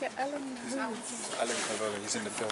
who? Alan Alan Cavallo, he's in the film.